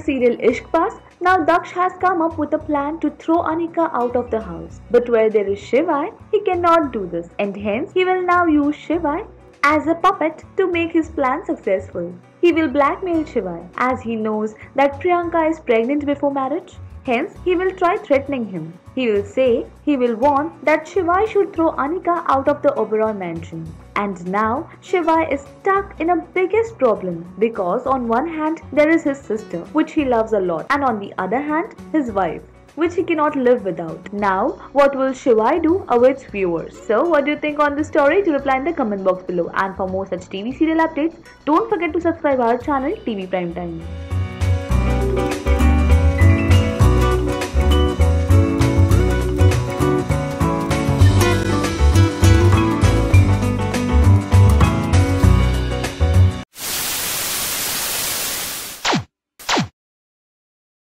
serial Ishqbaaz, now Daksh has come up with a plan to throw Anika out of the house. But where there is Shivaay, he cannot do this and hence he will now use Shivaay as a puppet to make his plan successful. He will blackmail Shivaay as he knows that Priyanka is pregnant before marriage. Hence, he will try threatening him. He will say he will want that Shivaay should throw Anika out of the Oberoi mansion. And now Shivaay is stuck in a biggest problem because on one hand there is his sister which he loves a lot and on the other hand his wife which he cannot live without. Now, what will Shivaay do awaits viewers. So, what do you think on this story? To reply in the comment box below. And for more such TV serial updates, don't forget to subscribe our channel TV Prime Time.